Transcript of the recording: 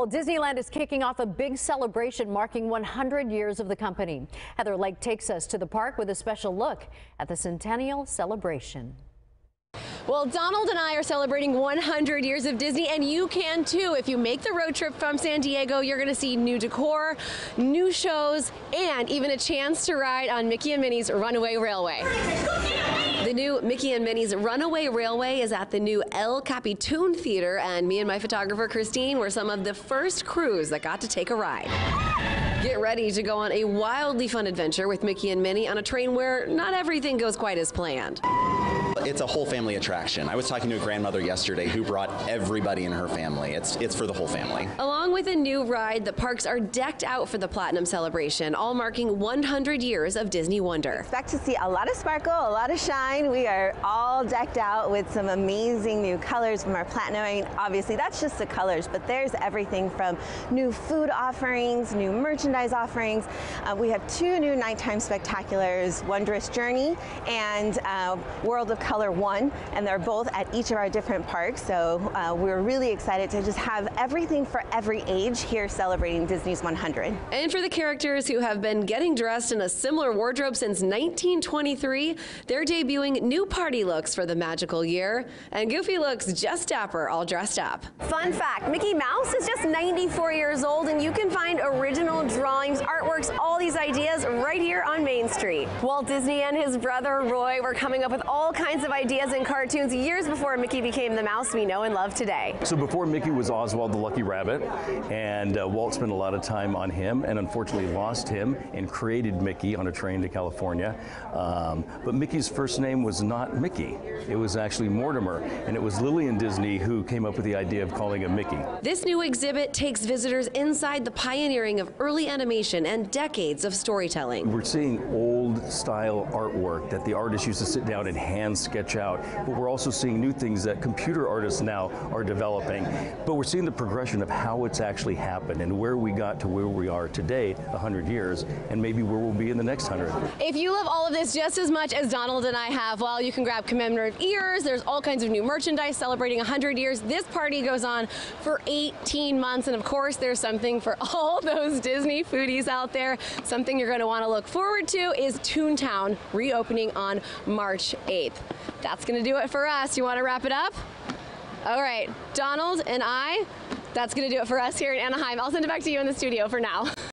Well, Disneyland is kicking off a big celebration marking 100 years of the company. Heather Lake takes us to the park with a special look at the centennial celebration. Well, Donald and I are celebrating 100 years of Disney, and you can too. If you make the road trip from San Diego, you're going to see new decor, new shows, and even a chance to ride on Mickey and Minnie's Runaway Railway. The new Mickey and Minnie's Runaway Railway is at the new El Capitan Theater, and me and my photographer Christine were some of the first crews that got to take a ride. Get ready to go on a wildly fun adventure with Mickey and Minnie on a train where not everything goes quite as planned. It's a whole family attraction. I was talking to a grandmother yesterday who brought everybody in her family. It's it's for the whole family. Along with a new ride, the parks are decked out for the Platinum Celebration, all marking 100 years of Disney Wonder. Expect to see a lot of sparkle, a lot of shine. We are all decked out with some amazing new colors from our Platinum. I mean, obviously, that's just the colors, but there's everything from new food offerings, new merchandise offerings. Uh, we have two new nighttime spectaculars, Wondrous Journey and uh, World of Color One, and they're both at each of our different parks. So uh, we're really excited to just have everything for every age here celebrating Disney's 100. And for the characters who have been getting dressed in a similar wardrobe since 1923, they're debuting new party looks for the magical year. And Goofy looks just dapper all dressed up. Fun fact, Mickey Mouse is just 94 years old and you can find original drawings, artworks, all these ideas right here on Main Street. Walt Disney and his brother Roy were coming up with all kinds kinds of ideas in cartoons years before Mickey became the mouse we know and love today. So before Mickey was Oswald the Lucky Rabbit, and uh, Walt spent a lot of time on him and unfortunately lost him and created Mickey on a train to California. Um, but Mickey's first name was not Mickey. It was actually Mortimer, and it was Lillian Disney who came up with the idea of calling him Mickey. This new exhibit takes visitors inside the pioneering of early animation and decades of storytelling. We're seeing old style artwork that the artists used to sit down and hand sketch out, but we're also seeing new things that computer artists now are developing. But we're seeing the progression of how it's actually happened and where we got to where we are today, 100 years, and maybe where we'll be in the next 100. If you love all of this just as much as Donald and I have, well, you can grab commemorative ears. There's all kinds of new merchandise celebrating 100 years. This party goes on for 18 months, and of course, there's something for all those Disney foodies out there. Something you're going to want to look forward to is Toontown reopening on March 8th. That's going to do it for us. You want to wrap it up? All right, Donald and I, that's going to do it for us here in Anaheim. I'll send it back to you in the studio for now.